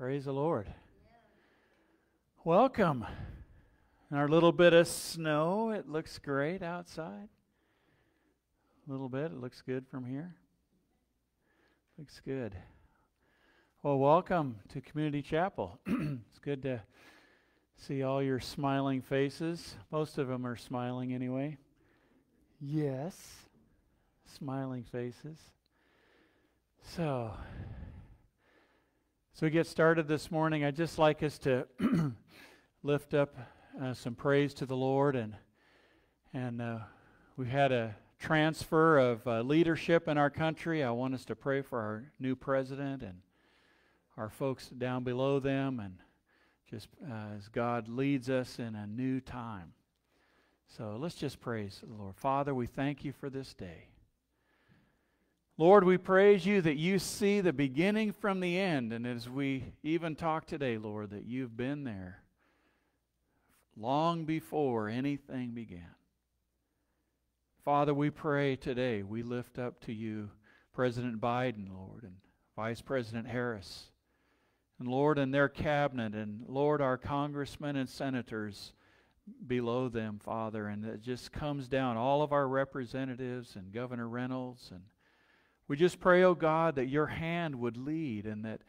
Praise the Lord. Welcome. Our little bit of snow, it looks great outside. A little bit, it looks good from here. Looks good. Well, welcome to Community Chapel. it's good to see all your smiling faces. Most of them are smiling anyway. Yes, smiling faces. So, so we get started this morning. I'd just like us to lift up uh, some praise to the Lord, and and uh, we had a transfer of uh, leadership in our country. I want us to pray for our new president and our folks down below them, and just uh, as God leads us in a new time. So let's just praise the Lord. Father, we thank you for this day. Lord, we praise you that you see the beginning from the end. And as we even talk today, Lord, that you've been there long before anything began. Father, we pray today, we lift up to you President Biden, Lord, and Vice President Harris, and Lord, and their cabinet, and Lord, our congressmen and senators below them, Father, and it just comes down, all of our representatives and Governor Reynolds and we just pray, oh God, that your hand would lead and that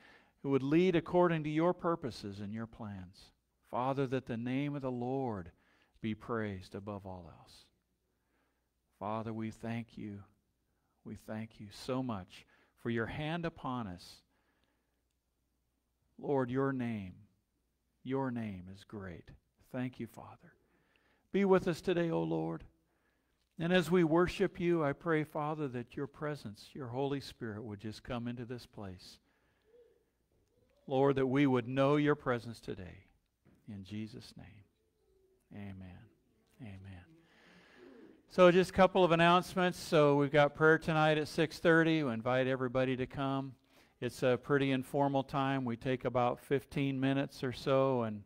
it would lead according to your purposes and your plans. Father, that the name of the Lord be praised above all else. Father, we thank you. We thank you so much for your hand upon us. Lord, your name, your name is great. Thank you, Father. Be with us today, O Lord. And as we worship you, I pray, Father, that your presence, your Holy Spirit, would just come into this place. Lord, that we would know your presence today. In Jesus' name, amen. Amen. So just a couple of announcements. So we've got prayer tonight at 6:30. We invite everybody to come. It's a pretty informal time. We take about 15 minutes or so and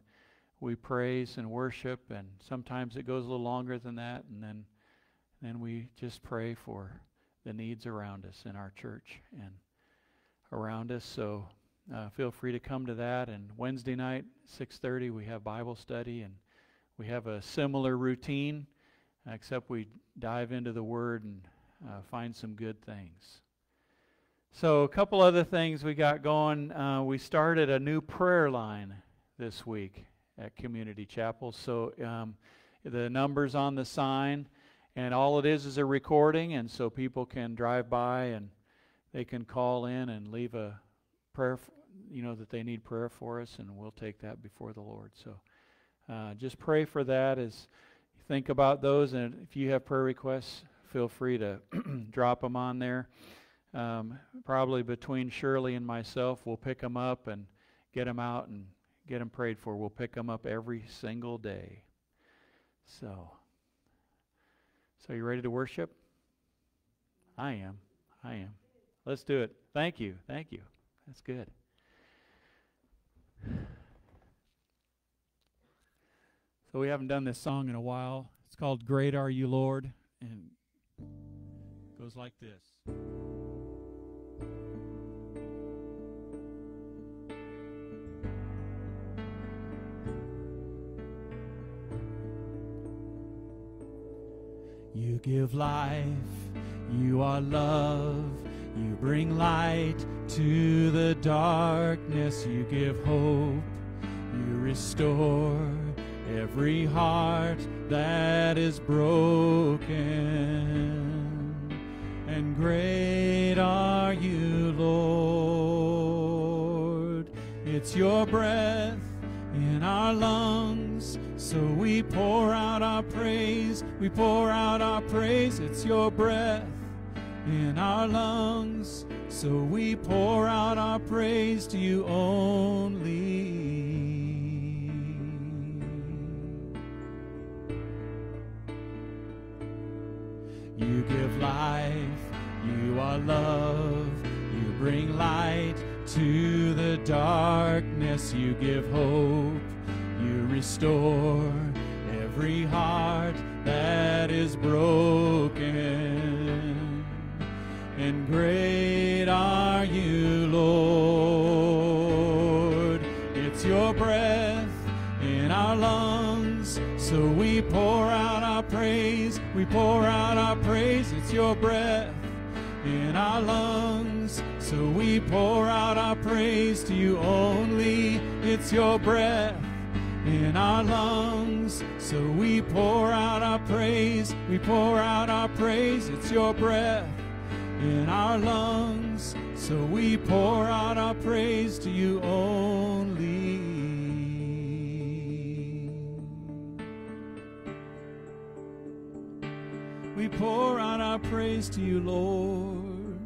we praise and worship and sometimes it goes a little longer than that and then and we just pray for the needs around us in our church and around us. So uh, feel free to come to that. And Wednesday night, 6:30, we have Bible study, and we have a similar routine, except we dive into the Word and uh, find some good things. So a couple other things we got going. Uh, we started a new prayer line this week at Community Chapel. So um, the numbers on the sign. And all it is is a recording, and so people can drive by and they can call in and leave a prayer, you know, that they need prayer for us, and we'll take that before the Lord. So uh, just pray for that as you think about those. And if you have prayer requests, feel free to drop them on there. Um, probably between Shirley and myself, we'll pick them up and get them out and get them prayed for. We'll pick them up every single day. So. So, you ready to worship? I am. I am. Let's do it. Thank you. Thank you. That's good. So, we haven't done this song in a while. It's called Great Are You, Lord. And it goes like this. You give life, you are love, you bring light to the darkness, you give hope, you restore every heart that is broken. And great are you, Lord. It's your breath in our lungs so we pour out our praise, we pour out our praise. It's your breath in our lungs. So we pour out our praise to you only. You give life, you are love, you bring light to the darkness, you give hope restore every heart that is broken. And great are you, Lord. It's your breath in our lungs, so we pour out our praise. We pour out our praise. It's your breath in our lungs. So we pour out our praise to you only. It's your breath in our lungs. So we pour out our praise, we pour out our praise. It's your breath in our lungs. So we pour out our praise to you only. We pour out our praise to you, Lord.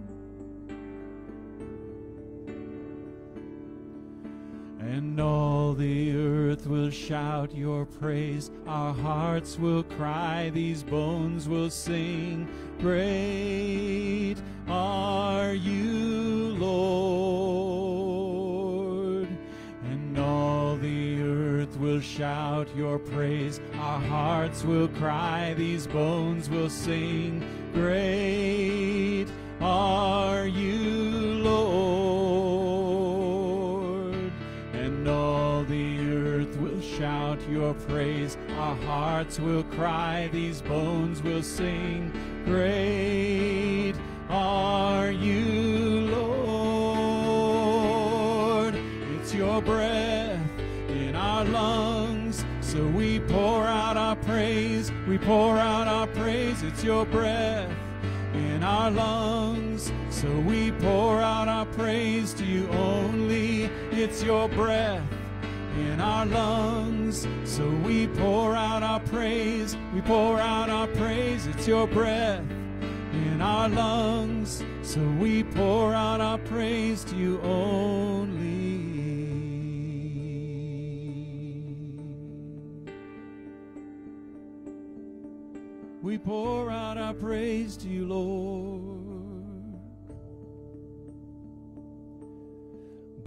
And all the earth will shout your praise. Our hearts will cry, these bones will sing. Great are you, Lord. And all the earth will shout your praise. Our hearts will cry, these bones will sing. Great are you, your praise. Our hearts will cry, these bones will sing. Great are you, Lord. It's your breath in our lungs. So we pour out our praise. We pour out our praise. It's your breath in our lungs. So we pour out our praise to you only. It's your breath in our lungs. So we pour out our praise. We pour out our praise. It's your breath in our lungs. So we pour out our praise to you only. We pour out our praise to you, Lord.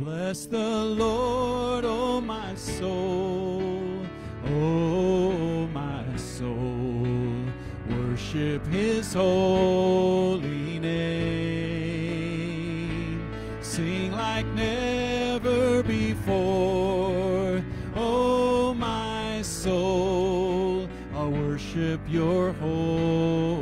Bless the Lord, oh my soul, oh my soul. Worship his holy name. Sing like never before, oh my soul. I'll worship your holy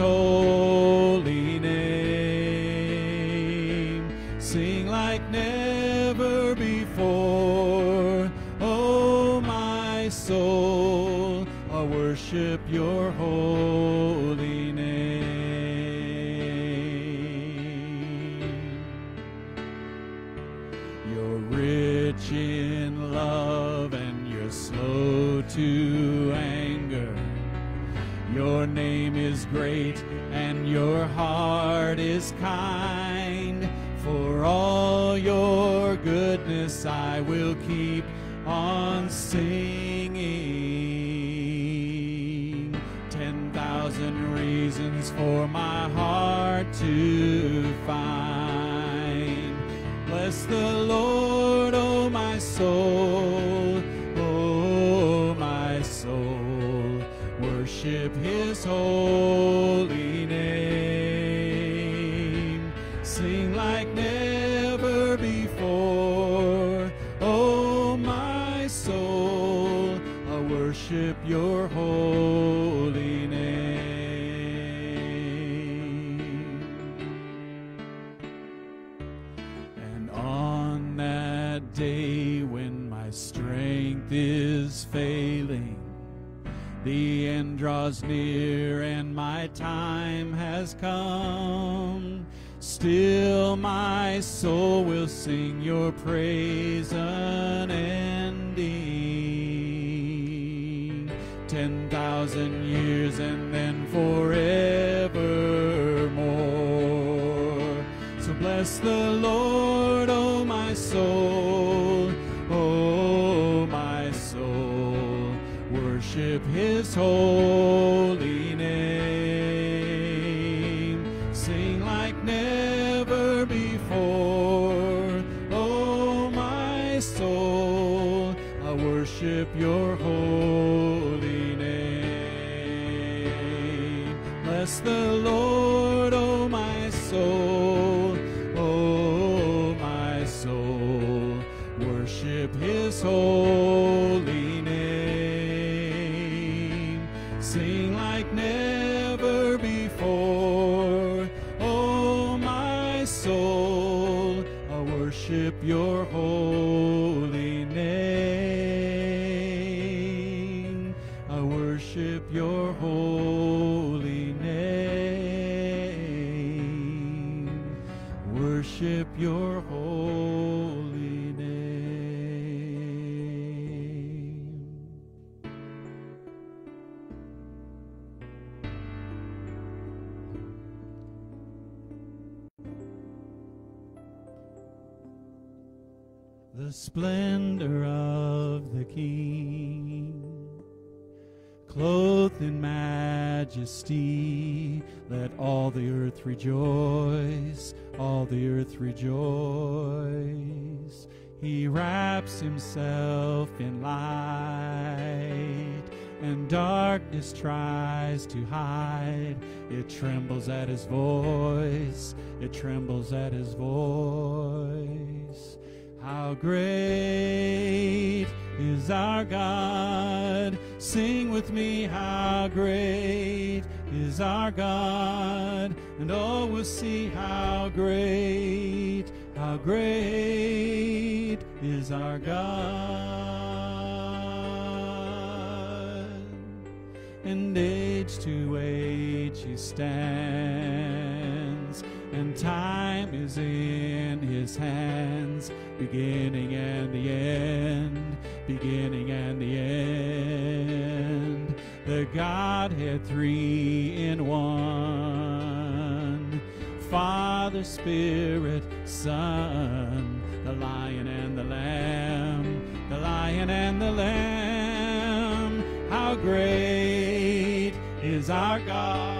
holy name. Sing like never before, oh my soul. I worship your holy goodness, the end draws near and my time has come. Still, my soul will sing your praise unending. Worship splendor of the King, clothed in majesty, let all the earth rejoice, all the earth rejoice. He wraps himself in light, and darkness tries to hide. It trembles at his voice, it trembles at his voice. How great is our God. Sing with me, how great is our God. And oh, we'll see how great, how great is our God. And age to age he stands, and time is in his hands, beginning and the end, beginning and the end. The Godhead three in one. Father, Spirit, Son, the Lion and the Lamb, the Lion and the Lamb. How great is our God!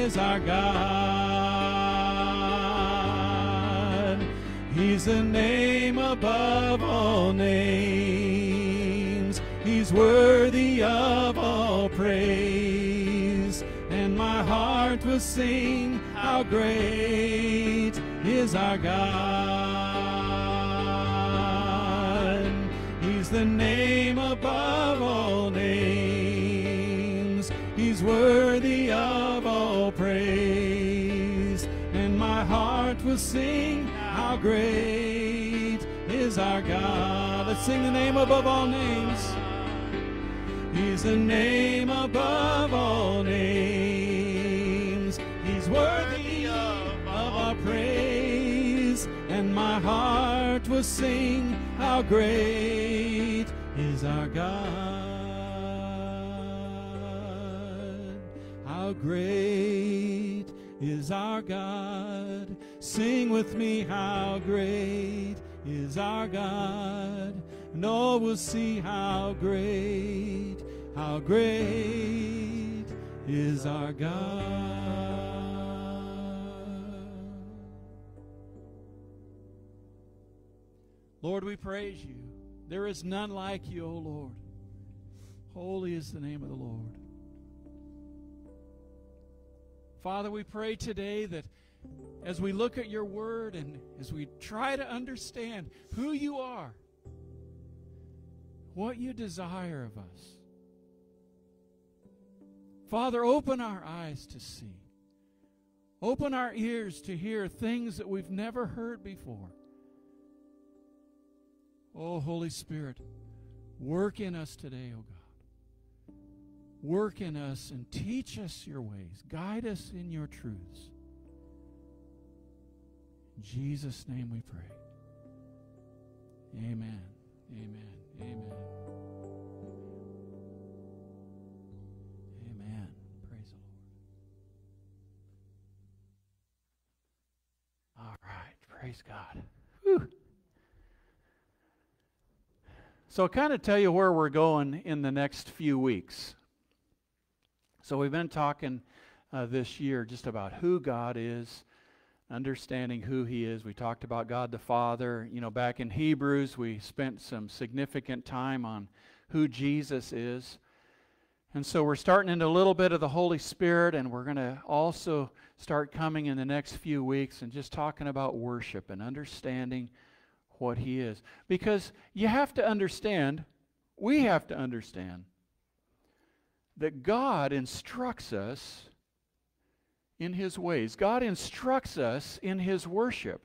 is our God. He's the name above all names. He's worthy of all praise. And my heart will sing, how great is our God. He's the name above all names. He's worthy will sing, how great is our God. Let's sing the name above all names. He's the name above all names. He's worthy of our praise. And my heart will sing, how great is our God. How great is our God. Sing with me, how great is our God. And oh, we'll see how great, how great is our God. Lord, we praise you. There is none like you, O Lord. Holy is the name of the Lord. Father, we pray today that as we look at your word and as we try to understand who you are, what you desire of us, Father, open our eyes to see. Open our ears to hear things that we've never heard before. Oh, Holy Spirit, work in us today, oh God. Work in us and teach us your ways. Guide us in your truths. In Jesus' name we pray. Amen. Amen. Amen. Amen. Praise the Lord. All right. Praise God. Whew. So, I'll kind of tell you where we're going in the next few weeks. So, we've been talking uh, this year just about who God is, understanding who He is. We talked about God the Father. You know, back in Hebrews, we spent some significant time on who Jesus is. And so we're starting into a little bit of the Holy Spirit, and we're going to also start coming in the next few weeks and just talking about worship and understanding what He is. Because you have to understand, we have to understand, that God instructs us in His ways. God instructs us in His worship.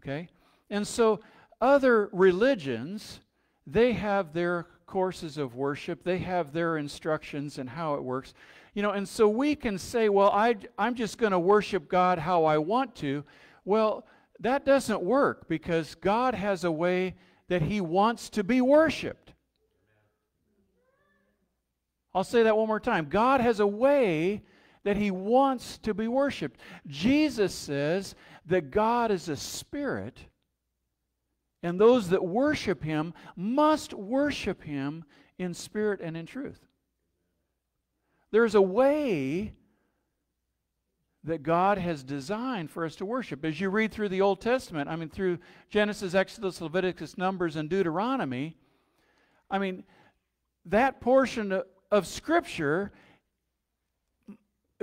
Okay? And so other religions, they have their courses of worship, they have their instructions and how it works. You know, and so we can say, well, I, I'm just going to worship God how I want to. Well, that doesn't work because God has a way that He wants to be worshiped. I'll say that one more time. God has a way that He wants to be worshiped. Jesus says that God is a spirit, and those that worship Him must worship Him in spirit and in truth. There's a way that God has designed for us to worship. As you read through the Old Testament, I mean, through Genesis, Exodus, Leviticus, Numbers, and Deuteronomy, I mean, that portion of, of Scripture,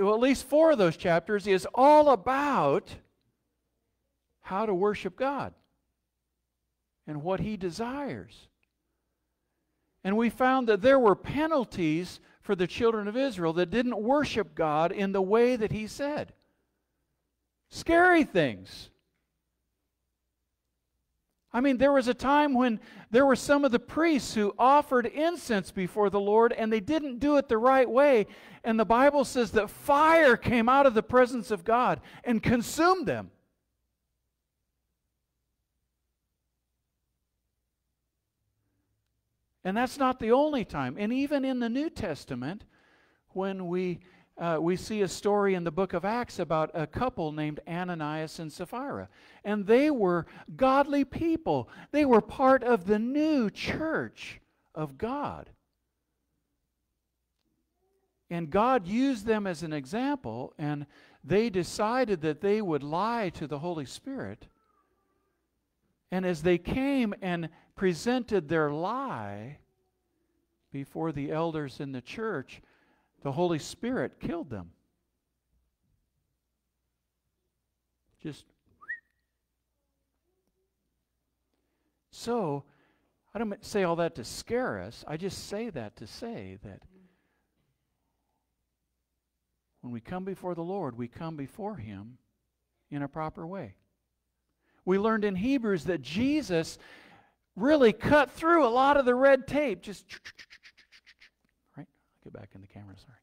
well, at least four of those chapters, is all about how to worship God and what He desires. And we found that there were penalties for the children of Israel that didn't worship God in the way that He said. Scary things. I mean, there was a time when there were some of the priests who offered incense before the Lord and they didn't do it the right way. And the Bible says that fire came out of the presence of God and consumed them. And that's not the only time. And even in the New Testament, when we, uh, we see a story in the book of Acts about a couple named Ananias and Sapphira. And they were godly people, they were part of the new church of God. And God used them as an example, and they decided that they would lie to the Holy Spirit. And as they came and presented their lie before the elders in the church, the Holy Spirit killed them. Just so, I don't say all that to scare us. I just say that to say that when we come before the Lord, we come before Him in a proper way. We learned in Hebrews that Jesus really cut through a lot of the red tape. Just right? Back in the camera, sorry.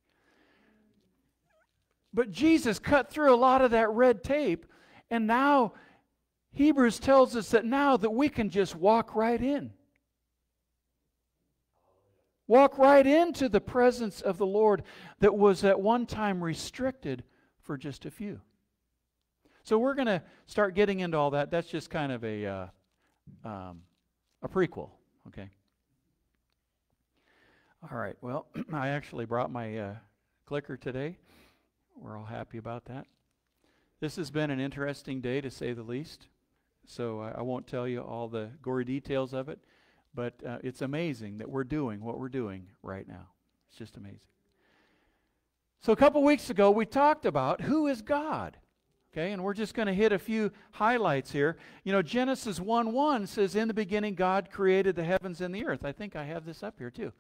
But Jesus cut through a lot of that red tape, and now Hebrews tells us that now that we can just walk right in. Walk right into the presence of the Lord that was at one time restricted for just a few. So we're going to start getting into all that. That's just kind of a uh, um, a prequel, okay? All right, well, I actually brought my uh, clicker today. We're all happy about that. This has been an interesting day, to say the least. So I, I won't tell you all the gory details of it, but uh, it's amazing that we're doing what we're doing right now. It's just amazing. So a couple weeks ago, we talked about who is God. Okay, and we're just going to hit a few highlights here. You know, Genesis 1 1 says, In the beginning, God created the heavens and the earth. I think I have this up here too.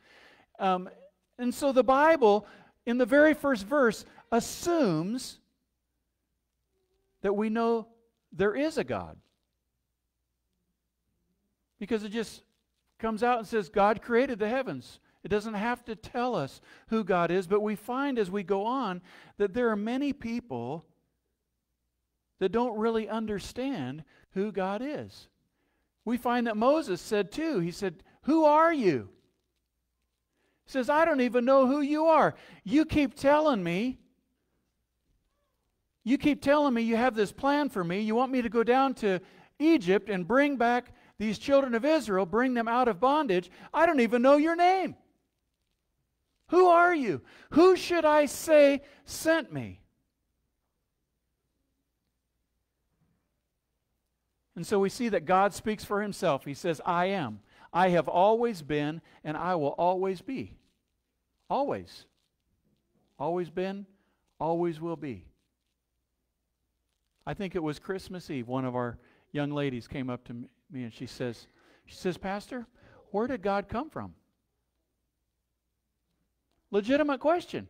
Um, and so the Bible in the very first verse, assumes that we know there is a God. Because it just comes out and says, God created the heavens. It doesn't have to tell us who God is, but we find as we go on that there are many people that don't really understand who God is. We find that Moses said too, he said, Who are you? Says, I don't even know who you are. You keep telling me, you keep telling me you have this plan for me. You want me to go down to Egypt and bring back these children of Israel, bring them out of bondage. I don't even know your name. Who are you? Who should I say sent me? And so we see that God speaks for himself. He says, I am. I have always been, and I will always be. Always. Always been, always will be. I think it was Christmas Eve. One of our young ladies came up to me and she says, she says, Pastor, where did God come from? Legitimate question.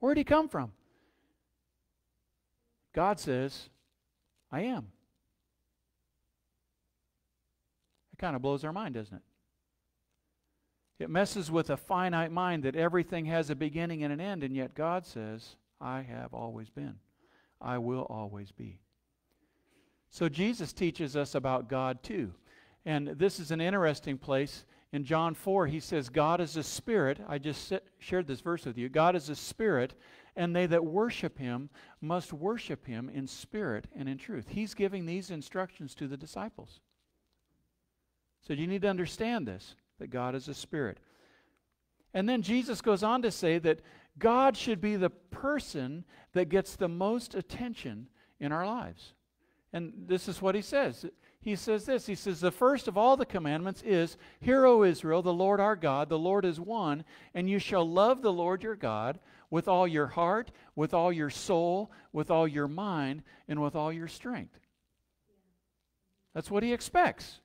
Where did he come from? God says, I am. It kind of blows our mind, doesn't it? It messes with a finite mind that everything has a beginning and an end, and yet God says, I have always been. I will always be. So Jesus teaches us about God too. And this is an interesting place in John 4, he says, God is a spirit. I just shared this verse with you. God is a spirit, and they that worship him must worship him in spirit and in truth. He's giving these instructions to the disciples. So you need to understand this that God is a spirit. And then Jesus goes on to say that God should be the person that gets the most attention in our lives. And this is what he says he says this He says, The first of all the commandments is, Hear, O Israel, the Lord our God, the Lord is one, and you shall love the Lord your God with all your heart, with all your soul, with all your mind, and with all your strength. That's what he expects.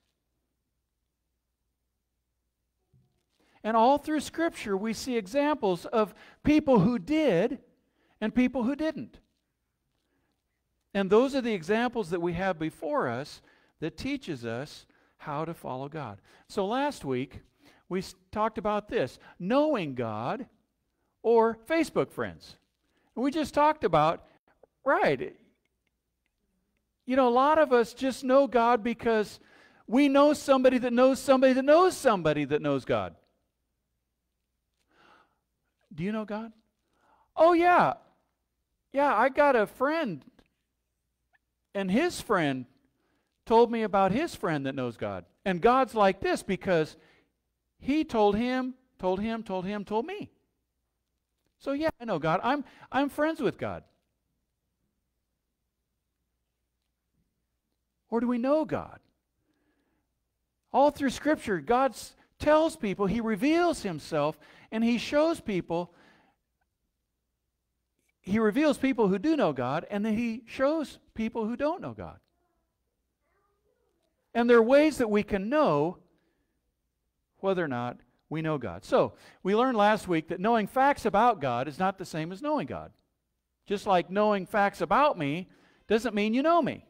And all through Scripture, we see examples of people who did and people who didn't. And those are the examples that we have before us that teaches us how to follow God. So last week, we talked about this knowing God or Facebook friends. And we just talked about, right, you know, a lot of us just know God because we know somebody that knows somebody that knows somebody that knows God. Do you know God? Oh, yeah. Yeah, I got a friend, and his friend told me about his friend that knows God. And God's like this because he told him, told him, told him, told me. So yeah, I know God. I'm I'm friends with God. Or do we know God? All through Scripture, God tells people, He reveals Himself, and He shows people, He reveals people who do know God, and then He shows people who don't know God. And there are ways that we can know whether or not we know God. So, we learned last week that knowing facts about God is not the same as knowing God. Just like knowing facts about me doesn't mean you know me.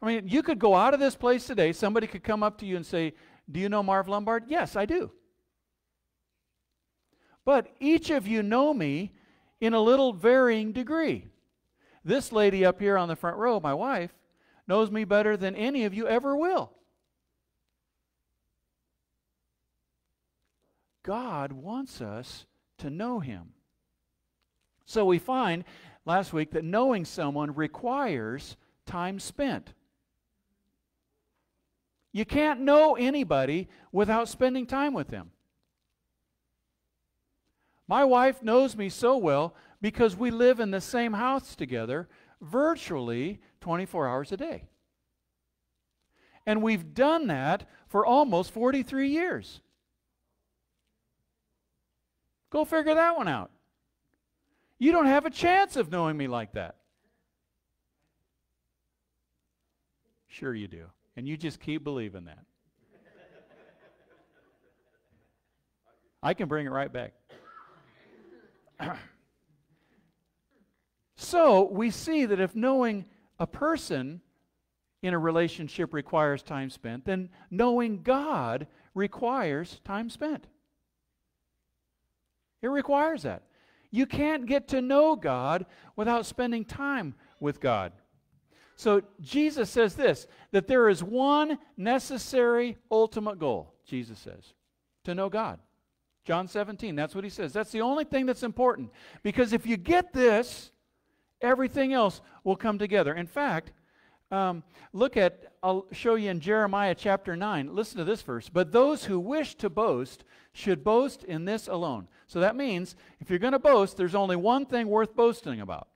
I mean, you could go out of this place today, somebody could come up to you and say, Do you know Marv Lombard? Yes, I do. But each of you know me in a little varying degree. This lady up here on the front row, my wife, knows me better than any of you ever will. God wants us to know Him. So we find last week that knowing someone requires time spent. You can't know anybody without spending time with them. My wife knows me so well because we live in the same house together virtually 24 hours a day. And we've done that for almost 43 years. Go figure that one out. You don't have a chance of knowing me like that. Sure, you do. And you just keep believing that. I can bring it right back. so we see that if knowing a person in a relationship requires time spent, then knowing God requires time spent. It requires that. You can't get to know God without spending time with God. So Jesus says this that there is one necessary ultimate goal, Jesus says, to know God. John 17, that's what he says. That's the only thing that's important. Because if you get this, everything else will come together. In fact, um, look at, I'll show you in Jeremiah chapter 9. Listen to this verse. But those who wish to boast should boast in this alone. So that means if you're going to boast, there's only one thing worth boasting about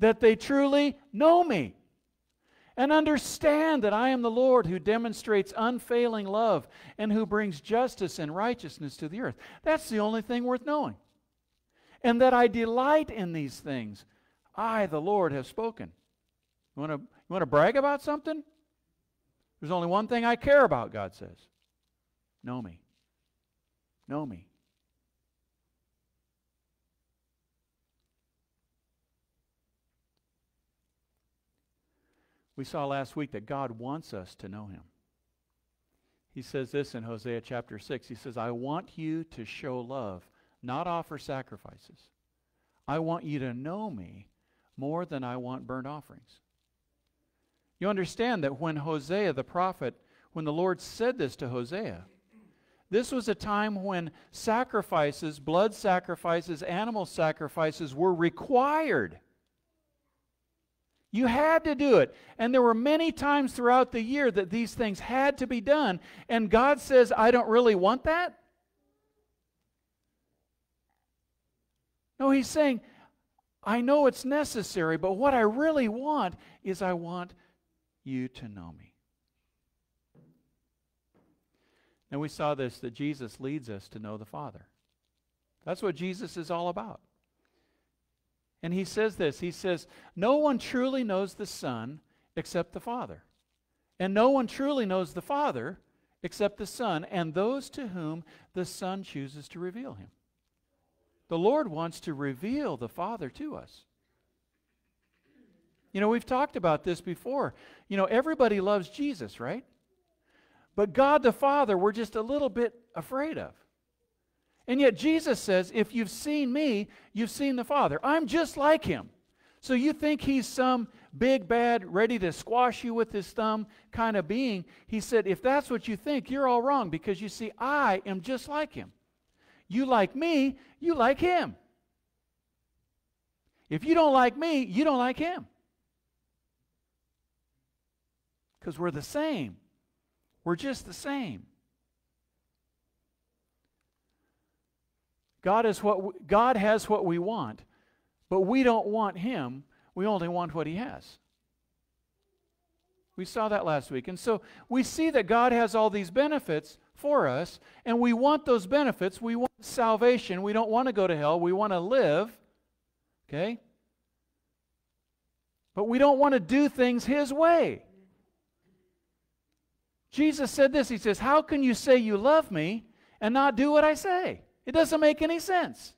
that they truly know me and understand that I am the Lord who demonstrates unfailing love and who brings justice and righteousness to the earth. That's the only thing worth knowing. And that I delight in these things. I, the Lord, have spoken. You want to, you want to brag about something? There's only one thing I care about, God says. Know me. Know me. We saw last week that God wants us to know him. He says this in Hosea chapter 6. He says, I want you to show love, not offer sacrifices. I want you to know me more than I want burnt offerings. You understand that when Hosea the prophet, when the Lord said this to Hosea, this was a time when sacrifices, blood sacrifices, animal sacrifices were required. You had to do it. And there were many times throughout the year that these things had to be done. And God says, I don't really want that. No, He's saying, I know it's necessary, but what I really want is I want you to know me. And we saw this that Jesus leads us to know the Father. That's what Jesus is all about. And he says this He says, No one truly knows the Son except the Father. And no one truly knows the Father except the Son, and those to whom the Son chooses to reveal him. The Lord wants to reveal the Father to us. You know, we've talked about this before. You know, everybody loves Jesus, right? But God the Father, we're just a little bit afraid of. And yet Jesus says, if you've seen me, you've seen the Father. I'm just like him. So you think he's some big, bad, ready to squash you with his thumb kind of being. He said, if that's what you think, you're all wrong because you see, I am just like him. You like me, you like him. If you don't like me, you don't like him. Because we're the same. We're just the same. God, is what we, God has what we want, but we don't want Him. We only want what He has. We saw that last week. And so we see that God has all these benefits for us, and we want those benefits. We want salvation. We don't want to go to hell. We want to live. Okay? But we don't want to do things His way. Jesus said this He says, How can you say you love me and not do what I say? It doesn't make any sense.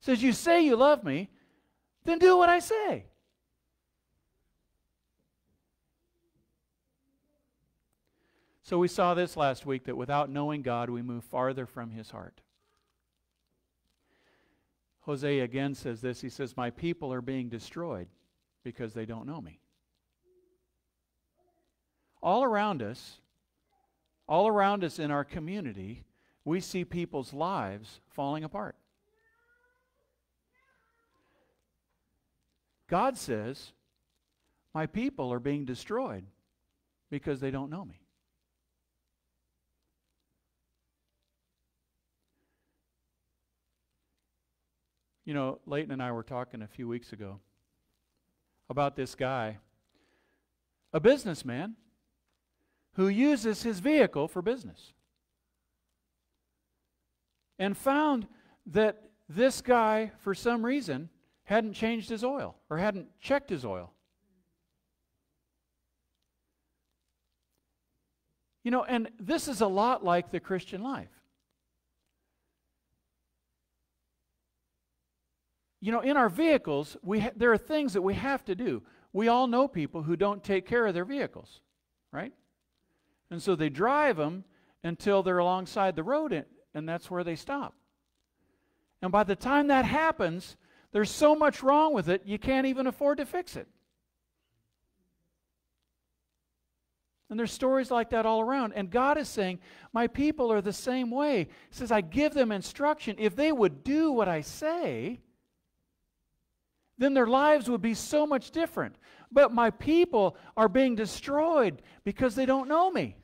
It says, You say you love me, then do what I say. So we saw this last week that without knowing God, we move farther from his heart. Hosea again says this. He says, My people are being destroyed because they don't know me. All around us, all around us in our community, we see people's lives falling apart. God says, My people are being destroyed because they don't know me. You know, Leighton and I were talking a few weeks ago about this guy, a businessman who uses his vehicle for business and found that this guy, for some reason, hadn't changed his oil or hadn't checked his oil. You know, and this is a lot like the Christian life. You know, in our vehicles, we there are things that we have to do. We all know people who don't take care of their vehicles, right? And so they drive them until they're alongside the road and that's where they stop. And by the time that happens, there's so much wrong with it, you can't even afford to fix it. And there's stories like that all around. And God is saying, My people are the same way. He says, I give them instruction. If they would do what I say, then their lives would be so much different. But my people are being destroyed because they don't know me.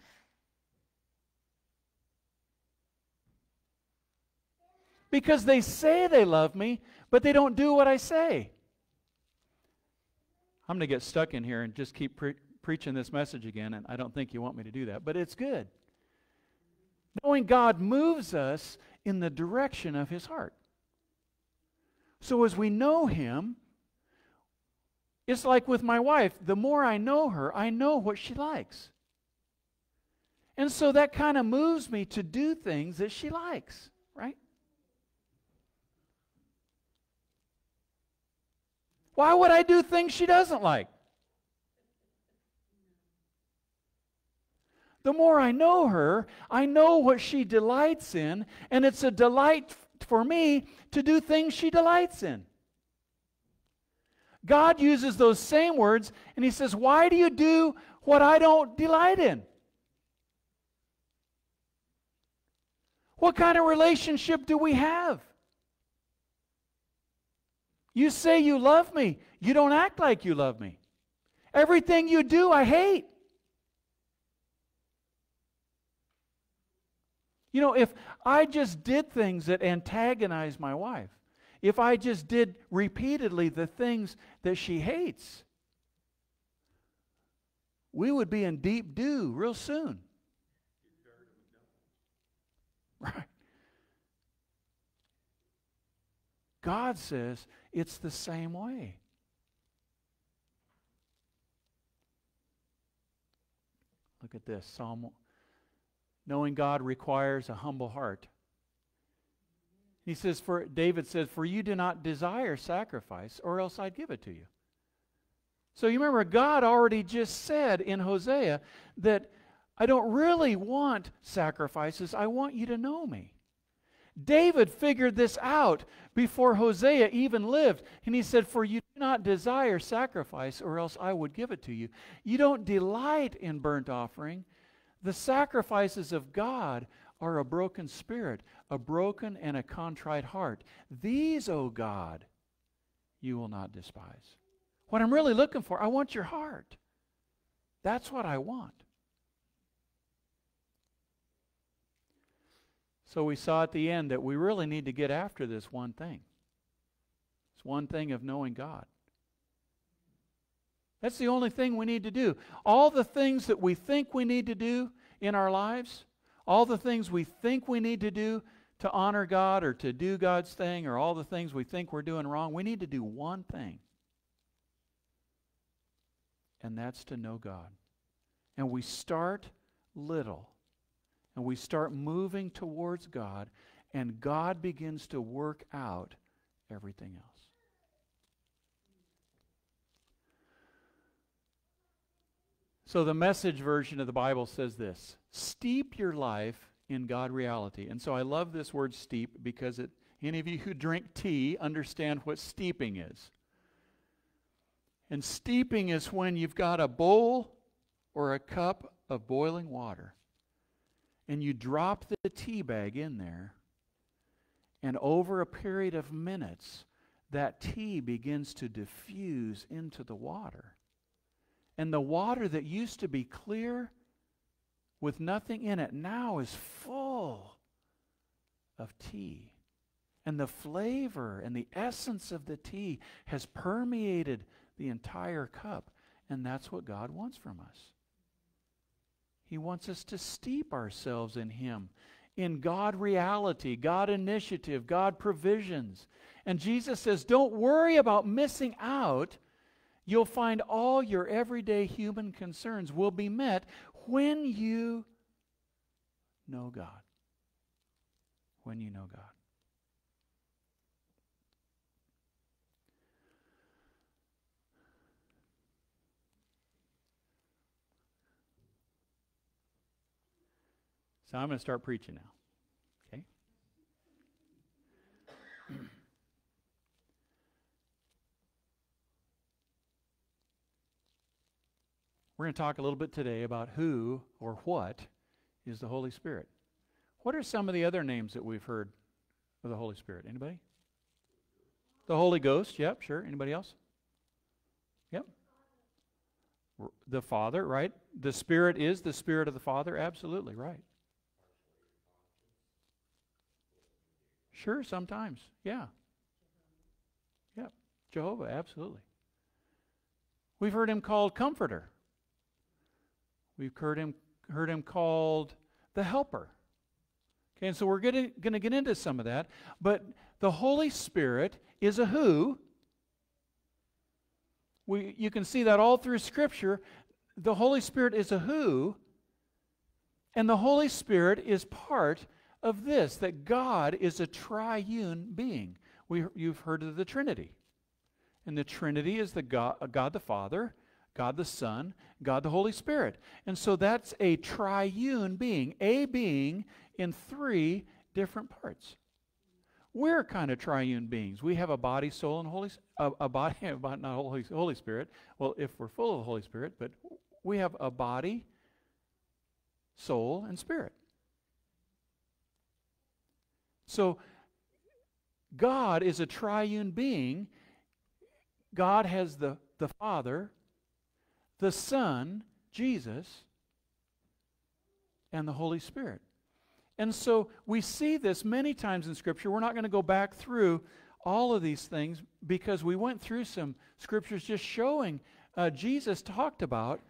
Because they say they love me, but they don't do what I say. I'm going to get stuck in here and just keep pre- preaching this message again, and I don't think you want me to do that, but it's good. Knowing God moves us in the direction of His heart. So as we know Him, it's like with my wife. The more I know her, I know what she likes. And so that kind of moves me to do things that she likes, right? Why would I do things she doesn't like? The more I know her, I know what she delights in, and it's a delight for me to do things she delights in. God uses those same words, and He says, Why do you do what I don't delight in? What kind of relationship do we have? You say you love me, you don't act like you love me. Everything you do, I hate. You know, if I just did things that antagonize my wife, if I just did repeatedly the things that she hates, we would be in deep doo real soon. Right. God says it's the same way. Look at this Psalm Knowing God requires a humble heart. He says, for David says, For you do not desire sacrifice, or else I'd give it to you. So you remember, God already just said in Hosea that I don't really want sacrifices, I want you to know me. David figured this out before Hosea even lived. And he said, For you do not desire sacrifice, or else I would give it to you. You don't delight in burnt offering. The sacrifices of God are a broken spirit, a broken and a contrite heart. These, O oh God, you will not despise. What I'm really looking for, I want your heart. That's what I want. So we saw at the end that we really need to get after this one thing. It's one thing of knowing God. That's the only thing we need to do. All the things that we think we need to do in our lives, all the things we think we need to do to honor God or to do God's thing, or all the things we think we're doing wrong, we need to do one thing. And that's to know God. And we start little. And we start moving towards God, and God begins to work out everything else. So the message version of the Bible says this steep your life in God reality. And so I love this word steep because it, any of you who drink tea understand what steeping is. And steeping is when you've got a bowl or a cup of boiling water and you drop the tea bag in there, and over a period of minutes, that tea begins to diffuse into the water. And the water that used to be clear with nothing in it now is full of tea. And the flavor and the essence of the tea has permeated the entire cup. And that's what God wants from us. He wants us to steep ourselves in Him, in God reality, God initiative, God provisions. And Jesus says, don't worry about missing out you'll find all your everyday human concerns will be met when you know God. When you know God. So I'm going to start preaching now. Okay? We're going to talk a little bit today about who or what is the Holy Spirit. What are some of the other names that we've heard of the Holy Spirit? Anybody? The Holy Ghost, yep, sure. Anybody else? Yep. The Father, right? The Spirit is the Spirit of the Father, absolutely, right. Sure, sometimes, yeah. Yep. Jehovah, absolutely. We've heard him called Comforter. We've heard him, heard him called the Helper. Okay, and so we're going to get into some of that. But the Holy Spirit is a who. We, you can see that all through Scripture. The Holy Spirit is a who. And the Holy Spirit is part of this that God is a triune being. We, you've heard of the Trinity. And the Trinity is the God, God the Father, God the Son, God the Holy Spirit. And so that's a triune being, a being in three different parts. We're kind of triune beings. We have a body, soul, and Holy a, a body, not Holy, Holy Spirit. Well, if we're full of the Holy Spirit, but we have a body, soul, and spirit. So God is a triune being. God has the, the Father, the Son, Jesus, and the Holy Spirit. And so we see this many times in Scripture. We're not going to go back through all of these things because we went through some scriptures just showing uh, Jesus talked about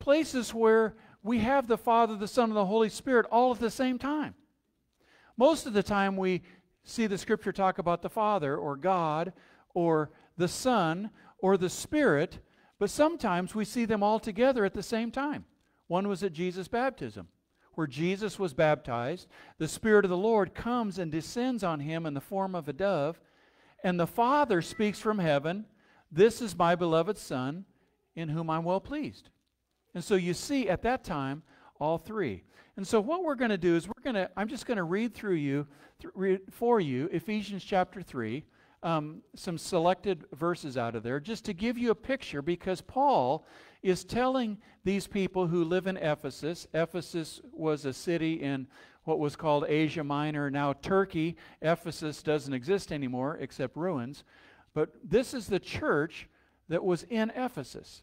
places where we have the Father, the Son, and the Holy Spirit all at the same time. Most of the time, we see the Scripture talk about the Father or God or the Son or the Spirit but sometimes we see them all together at the same time. One was at Jesus' baptism, where Jesus was baptized. The Spirit of the Lord comes and descends on him in the form of a dove, and the Father speaks from heaven, This is my beloved Son, in whom I'm well pleased. And so you see at that time all three. And so what we're going to do is we're going to I'm just going to read through you th- read for you Ephesians chapter 3 um, some selected verses out of there just to give you a picture because Paul is telling these people who live in Ephesus. Ephesus was a city in what was called Asia Minor, now Turkey. Ephesus doesn't exist anymore except ruins. But this is the church that was in Ephesus.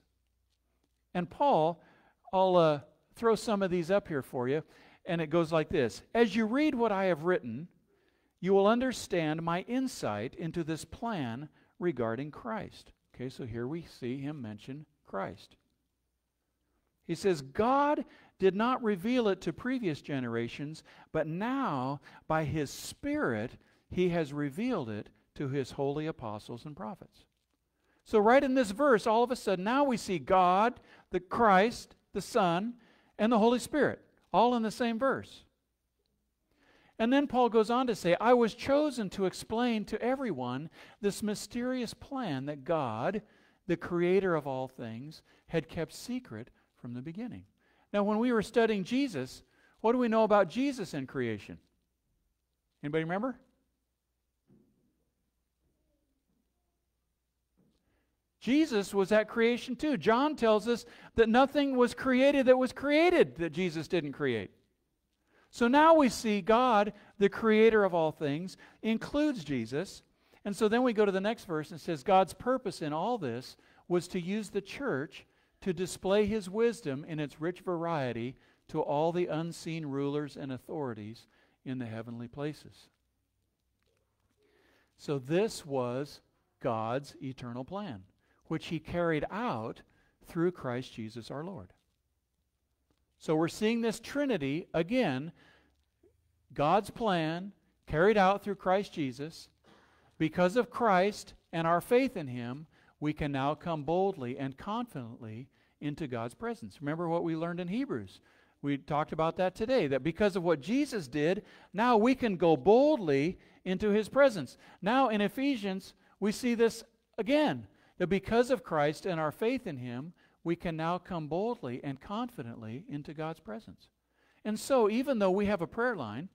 And Paul, I'll uh, throw some of these up here for you, and it goes like this As you read what I have written, you will understand my insight into this plan regarding Christ. Okay, so here we see him mention Christ. He says, God did not reveal it to previous generations, but now, by his Spirit, he has revealed it to his holy apostles and prophets. So, right in this verse, all of a sudden, now we see God, the Christ, the Son, and the Holy Spirit, all in the same verse. And then Paul goes on to say, I was chosen to explain to everyone this mysterious plan that God, the creator of all things, had kept secret from the beginning. Now, when we were studying Jesus, what do we know about Jesus in creation? Anybody remember? Jesus was at creation too. John tells us that nothing was created that was created that Jesus didn't create. So now we see God, the creator of all things, includes Jesus. And so then we go to the next verse and says God's purpose in all this was to use the church to display his wisdom in its rich variety to all the unseen rulers and authorities in the heavenly places. So this was God's eternal plan, which he carried out through Christ Jesus our Lord. So we're seeing this Trinity again God's plan carried out through Christ Jesus. Because of Christ and our faith in Him, we can now come boldly and confidently into God's presence. Remember what we learned in Hebrews. We talked about that today, that because of what Jesus did, now we can go boldly into His presence. Now in Ephesians, we see this again, that because of Christ and our faith in Him, we can now come boldly and confidently into God's presence. And so, even though we have a prayer line,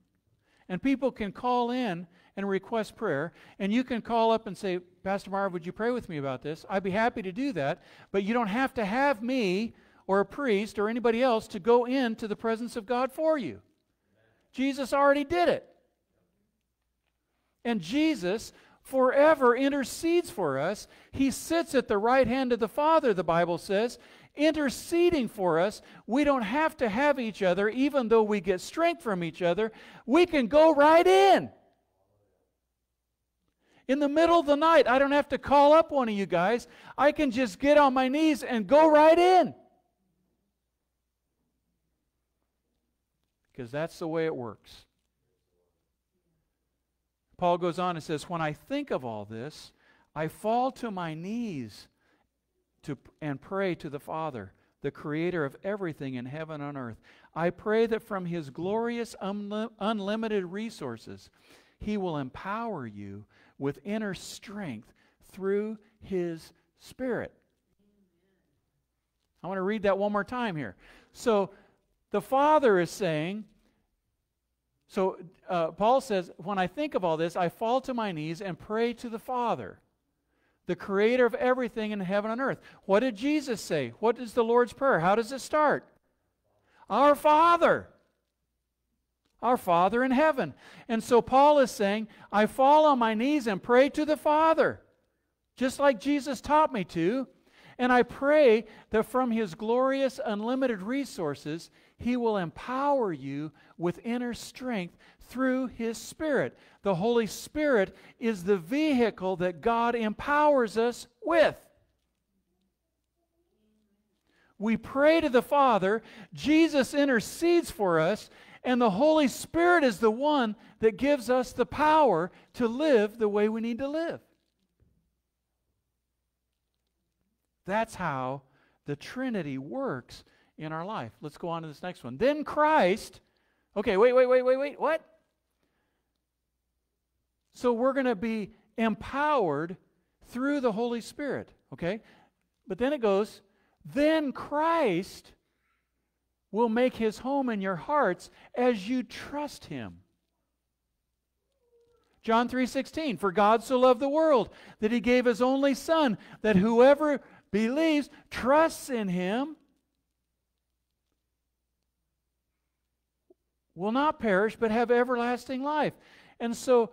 and people can call in and request prayer, and you can call up and say, Pastor Marv, would you pray with me about this? I'd be happy to do that, but you don't have to have me or a priest or anybody else to go into the presence of God for you. Jesus already did it. And Jesus forever intercedes for us. He sits at the right hand of the Father, the Bible says, interceding for us. We don't have to have each other, even though we get strength from each other. We can go right in. In the middle of the night, I don't have to call up one of you guys. I can just get on my knees and go right in. Because that's the way it works. Paul goes on and says, When I think of all this, I fall to my knees to, and pray to the Father, the creator of everything in heaven and on earth. I pray that from his glorious unli- unlimited resources, he will empower you with inner strength through his Spirit. I want to read that one more time here. So the Father is saying, so uh, Paul says, when I think of all this, I fall to my knees and pray to the Father, the creator of everything in heaven and earth. What did Jesus say? What is the Lord's Prayer? How does it start? Our Father. Our Father in heaven. And so Paul is saying, I fall on my knees and pray to the Father, just like Jesus taught me to. And I pray that from his glorious, unlimited resources, he will empower you with inner strength through his Spirit. The Holy Spirit is the vehicle that God empowers us with. We pray to the Father, Jesus intercedes for us, and the Holy Spirit is the one that gives us the power to live the way we need to live. That's how the Trinity works in our life. Let's go on to this next one. Then Christ, okay, wait, wait, wait, wait, wait, what? So we're going to be empowered through the Holy Spirit, okay? But then it goes, then Christ will make his home in your hearts as you trust him. John 3:16 For God so loved the world that he gave his only son that whoever believes, trusts in him, will not perish but have everlasting life. And so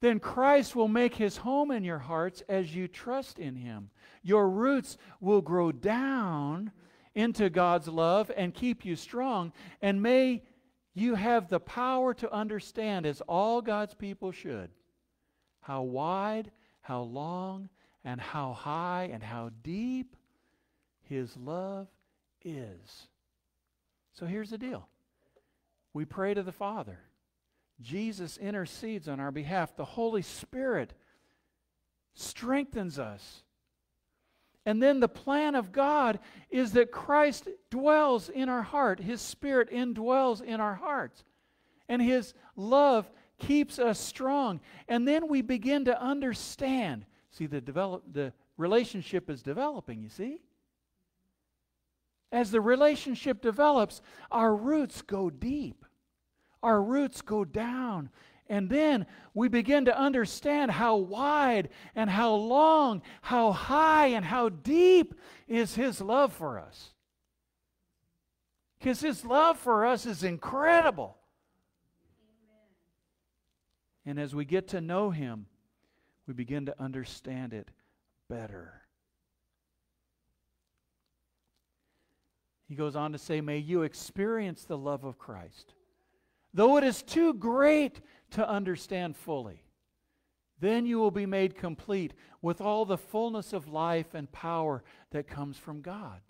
then Christ will make his home in your hearts as you trust in him. Your roots will grow down into God's love and keep you strong. And may you have the power to understand, as all God's people should, how wide, how long, and how high and how deep His love is. So here's the deal we pray to the Father. Jesus intercedes on our behalf. The Holy Spirit strengthens us. And then the plan of God is that Christ dwells in our heart. His Spirit indwells in our hearts. And His love keeps us strong. And then we begin to understand See, the, develop, the relationship is developing, you see? As the relationship develops, our roots go deep, our roots go down. And then we begin to understand how wide and how long, how high and how deep is His love for us. Because His love for us is incredible. And as we get to know Him, we begin to understand it better. He goes on to say, May you experience the love of Christ. Though it is too great to understand fully, then you will be made complete with all the fullness of life and power that comes from God.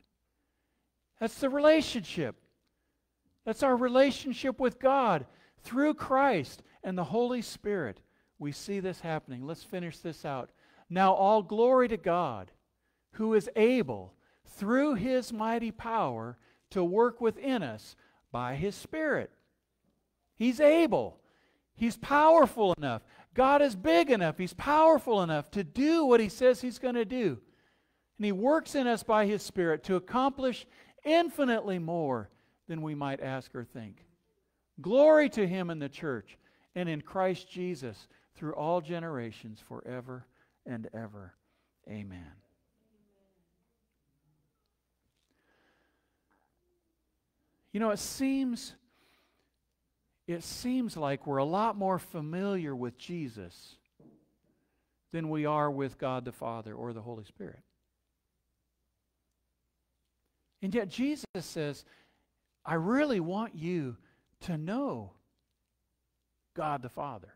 That's the relationship. That's our relationship with God through Christ and the Holy Spirit we see this happening. Let's finish this out. Now, all glory to God, who is able, through his mighty power, to work within us by his Spirit. He's able. He's powerful enough. God is big enough. He's powerful enough to do what he says he's going to do. And he works in us by his Spirit to accomplish infinitely more than we might ask or think. Glory to him in the church and in Christ Jesus through all generations forever and ever. Amen. You know, it seems it seems like we're a lot more familiar with Jesus than we are with God the Father or the Holy Spirit. And yet Jesus says, I really want you to know God the Father.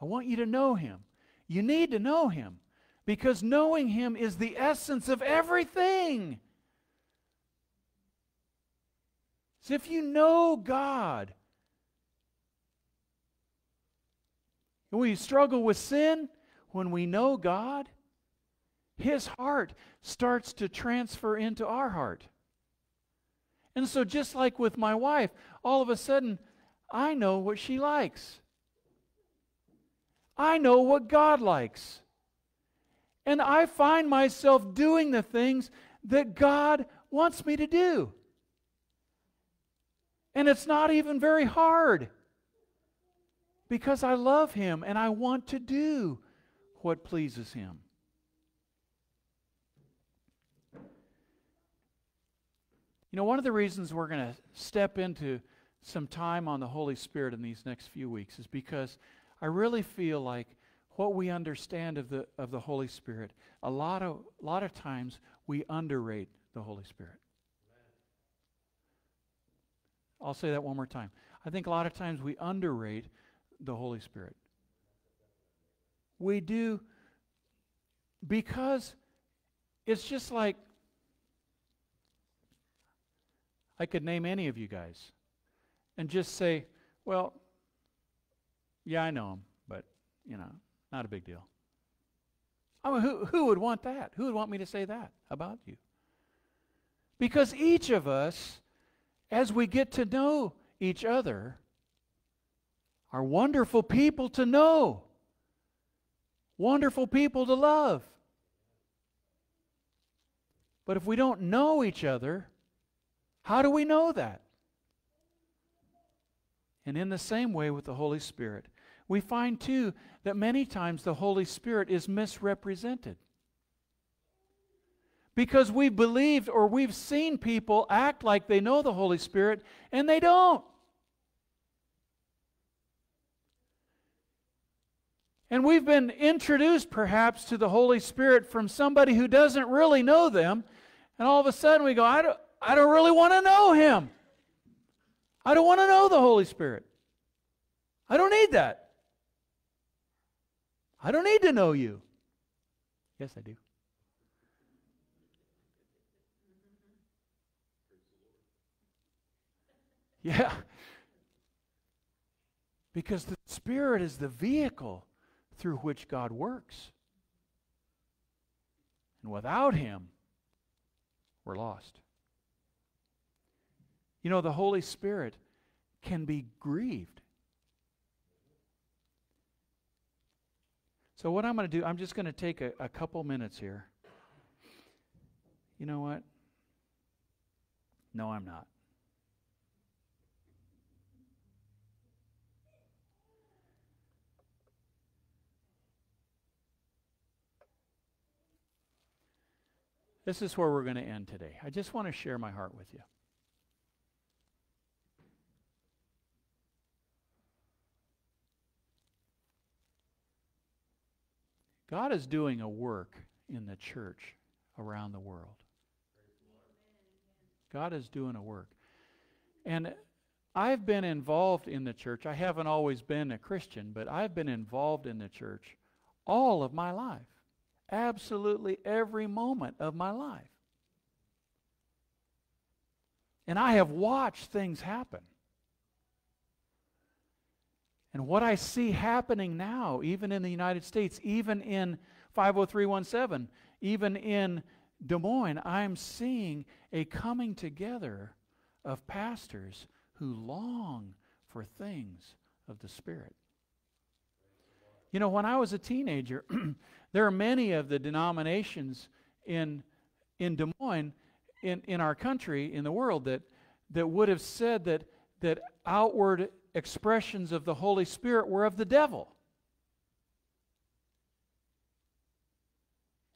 I want you to know Him. You need to know Him because knowing Him is the essence of everything. So if you know God, we struggle with sin, when we know God, His heart starts to transfer into our heart. And so, just like with my wife, all of a sudden, I know what she likes. I know what God likes. And I find myself doing the things that God wants me to do. And it's not even very hard because I love Him and I want to do what pleases Him. You know, one of the reasons we're going to step into some time on the Holy Spirit in these next few weeks is because I really feel like what we understand of the of the Holy Spirit, a lot of a lot of times we underrate the Holy Spirit. I'll say that one more time. I think a lot of times we underrate the Holy Spirit. We do because it's just like I could name any of you guys and just say, well, yeah, I know him, but, you know, not a big deal. I mean, who, who would want that? Who would want me to say that about you? Because each of us, as we get to know each other, are wonderful people to know, wonderful people to love. But if we don't know each other, how do we know that? And in the same way with the Holy Spirit, we find too that many times the Holy Spirit is misrepresented. Because we've believed or we've seen people act like they know the Holy Spirit and they don't. And we've been introduced perhaps to the Holy Spirit from somebody who doesn't really know them. And all of a sudden we go, I don't, I don't really want to know him. I don't want to know the Holy Spirit. I don't need that. I don't need to know you. Yes, I do. Yeah. Because the Spirit is the vehicle through which God works. And without Him, we're lost. You know, the Holy Spirit can be grieved. So, what I'm going to do, I'm just going to take a, a couple minutes here. You know what? No, I'm not. This is where we're going to end today. I just want to share my heart with you. God is doing a work in the church around the world. God is doing a work. And I've been involved in the church. I haven't always been a Christian, but I've been involved in the church all of my life. Absolutely every moment of my life. And I have watched things happen. And what I see happening now, even in the United States, even in 50317, even in Des Moines, I'm seeing a coming together of pastors who long for things of the Spirit. You know, when I was a teenager, there are many of the denominations in, in Des Moines, in, in our country, in the world, that, that would have said that, that outward expressions of the Holy Spirit were of the devil.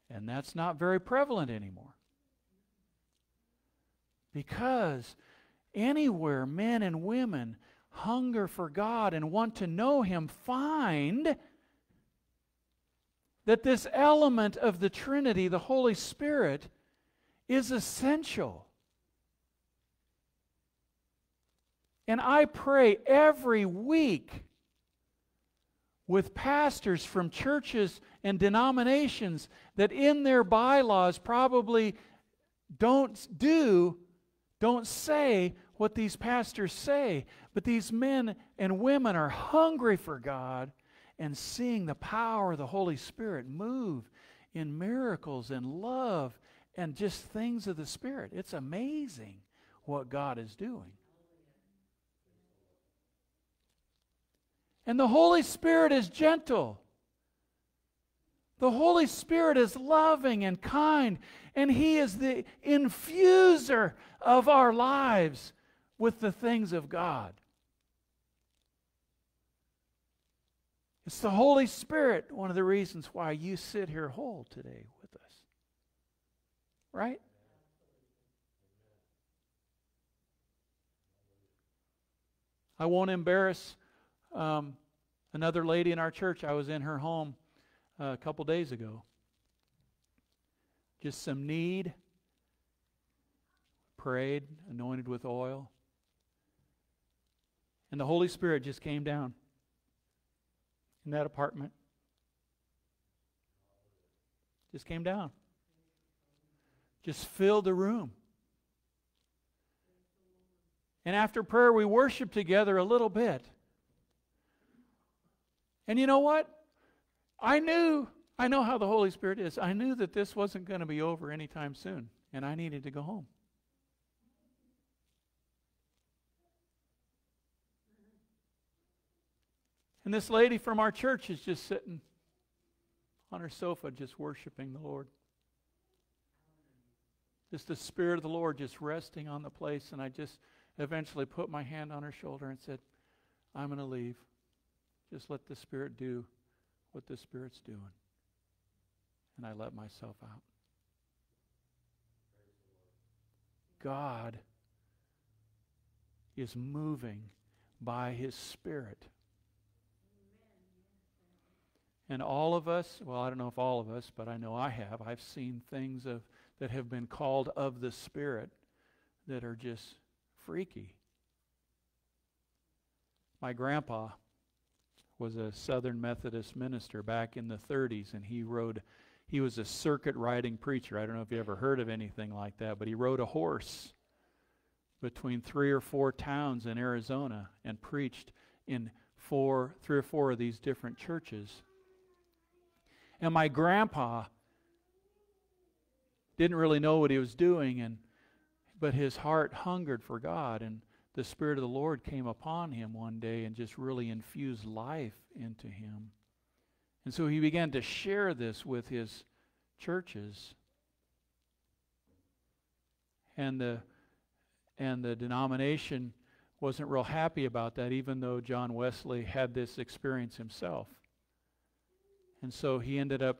And that's not very prevalent anymore. Because anywhere men and women hunger for God and want to know Him find that this element of the Trinity, the Holy Spirit, is essential. And I pray every week with pastors from churches and denominations that in their bylaws probably don't do, don't say what these pastors say. But these men and women are hungry for God and seeing the power of the Holy Spirit move in miracles and love and just things of the Spirit. It's amazing what God is doing. And the Holy Spirit is gentle. The Holy Spirit is loving and kind, and He is the infuser of our lives with the things of God. It's the Holy Spirit, one of the reasons why you sit here whole today with us. Right? I won't embarrass um, another lady in our church. I was in her home uh, a couple days ago. Just some need. Prayed, anointed with oil. And the Holy Spirit just came down in that apartment. Just came down. Just filled the room. And after prayer, we worshiped together a little bit. And you know what? I knew, I know how the Holy Spirit is. I knew that this wasn't going to be over anytime soon, and I needed to go home. And this lady from our church is just sitting on her sofa, just worshiping the Lord. Just the Spirit of the Lord just resting on the place. And I just eventually put my hand on her shoulder and said, I'm going to leave. Just let the Spirit do what the Spirit's doing. And I let myself out. God is moving by His Spirit and all of us, well, I don't know if all of us, but I know I have, I've seen things of, that have been called of the Spirit that are just freaky. My grandpa was a Southern Methodist minister back in the 30s, and he rode, he was a circuit riding preacher. I don't know if you ever heard of anything like that, but he rode a horse between three or four towns in Arizona and preached in four, three or four of these different churches. And my grandpa didn't really know what he was doing, and but his heart hungered for God, and the Spirit of the Lord came upon him one day and just really infused life into him. And so he began to share this with his churches. And the and the denomination wasn't real happy about that, even though John Wesley had this experience himself. And so he ended up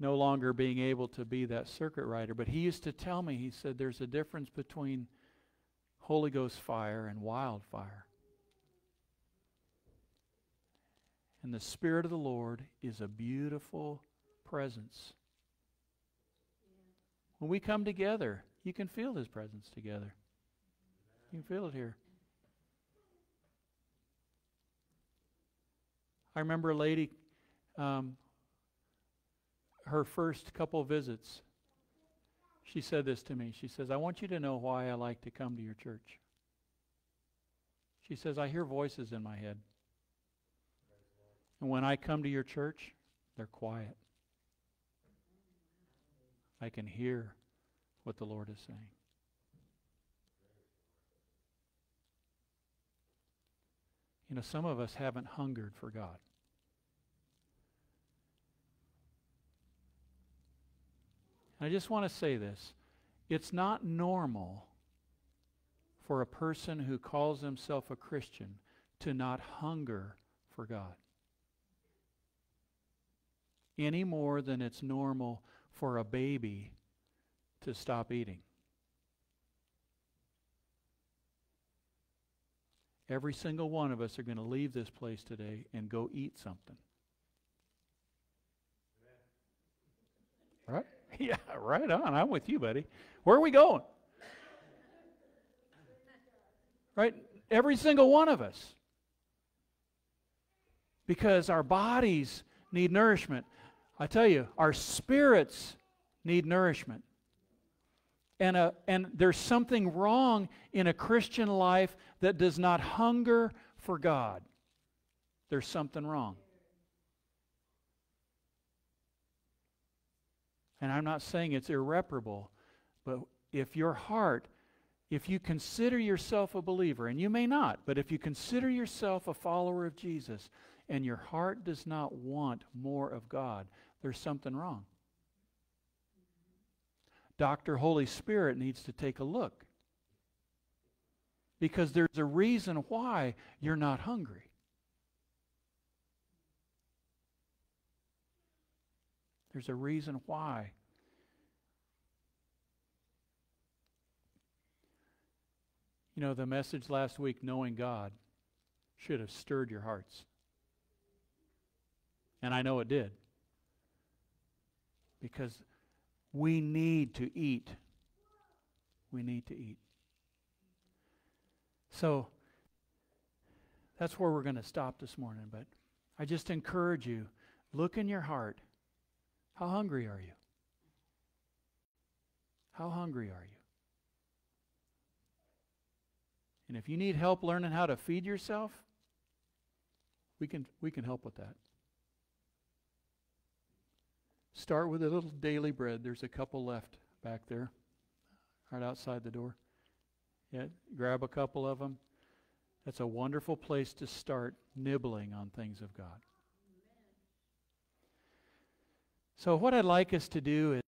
no longer being able to be that circuit rider. But he used to tell me, he said, there's a difference between Holy Ghost fire and wildfire. And the Spirit of the Lord is a beautiful presence. When we come together, you can feel His presence together. You can feel it here. I remember a lady um, her first couple visits, she said this to me. She says, I want you to know why I like to come to your church. She says, I hear voices in my head. And when I come to your church, they're quiet. I can hear what the Lord is saying. You know, some of us haven't hungered for God. I just want to say this it's not normal for a person who calls himself a Christian to not hunger for God. Any more than it's normal for a baby to stop eating. Every single one of us are going to leave this place today and go eat something. Right? Yeah, right on. I'm with you, buddy. Where are we going? Right? Every single one of us. Because our bodies need nourishment. I tell you, our spirits need nourishment. And, a, uh, and there's something wrong in a Christian life that does not hunger for God. There's something wrong. And I'm not saying it's irreparable, but if your heart, if you consider yourself a believer, and you may not, but if you consider yourself a follower of Jesus and your heart does not want more of God, there's something wrong. Dr. Holy Spirit needs to take a look. Because there's a reason why you're not hungry. There's a reason why. You know, the message last week, Knowing God, should have stirred your hearts. And I know it did. Because we need to eat. We need to eat. So, that's where we're going to stop this morning. But I just encourage you look in your heart how hungry are you? How hungry are you? And if you need help learning how to feed yourself, we can, we can help with that. Start with a little daily bread. There's a couple left back there, right outside the door. Yeah, grab a couple of them. That's a wonderful place to start nibbling on things of God. So, what I'd like us to do is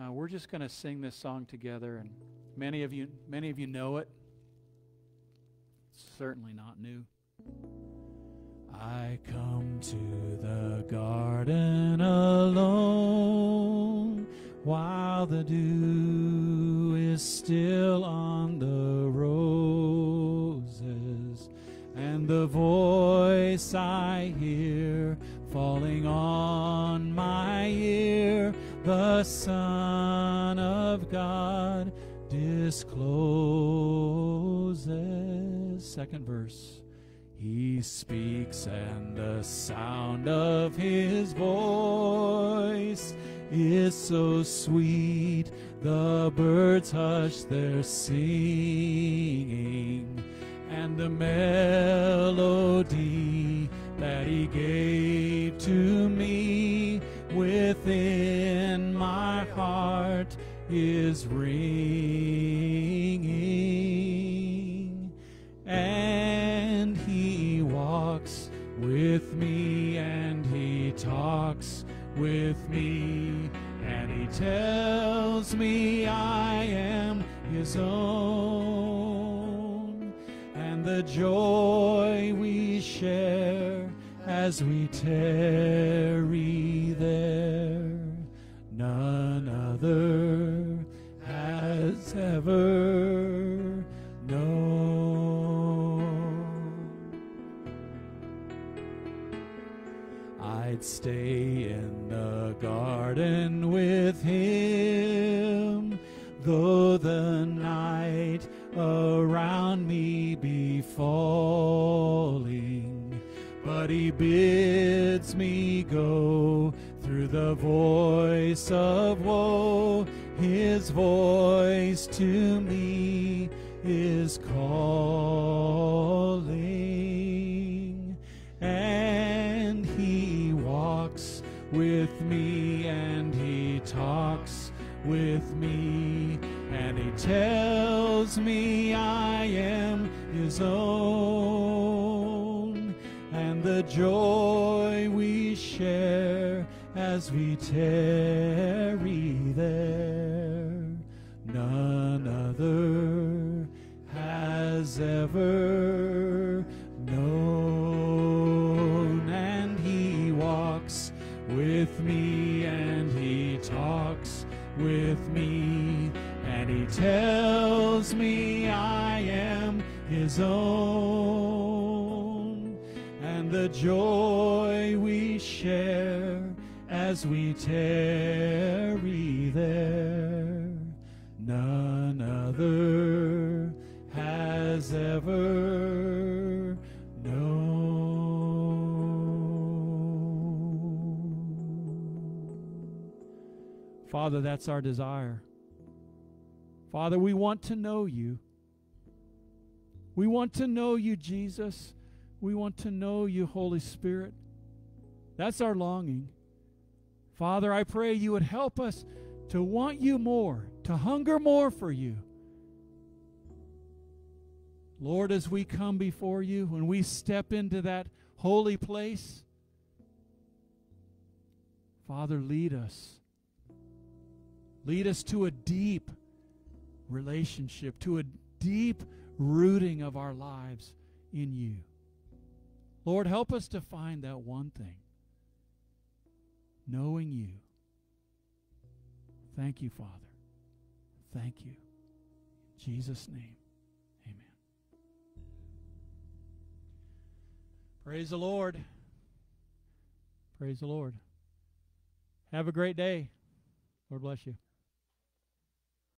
uh, we're just going to sing this song together, and many of you, many of you know it. It's certainly not new. I come to the garden alone while the dew is still on the roses, the voice I hear falling on my ear, the Son of God discloses. Second verse. He speaks, and the sound of his voice is so sweet. The birds hush their singing, and the melody that he gave to me within my heart is ringing. And he walks with me, and he talks with me, and he tells me I am his own, the joy we share as we tarry there, none other has ever known. I'd stay in the garden with him, though the night around me be falling. But he bids me go through the voice of woe. His voice to me is calling. And he walks with me and he talks with me and he tells me I am his own and the joy we share as we tarry there. None other has ever known, and He walks with me, and He talks with me, Tells me I am His own, and the joy we share as we tarry there, none other has ever known. Father, that's our desire. Father, we want to know you. We want to know you, Jesus. We want to know you, Holy Spirit. That's our longing. Father, I pray you would help us to want you more, to hunger more for you. Lord, as we come before you, when we step into that holy place, Father, lead us. Lead us to a deep relationship, to a deep rooting of our lives in you. Lord, help us to find that one thing knowing you. Thank you, Father. Thank you. In Jesus' name, amen. Praise the Lord. Praise the Lord. Have a great day. Lord bless you.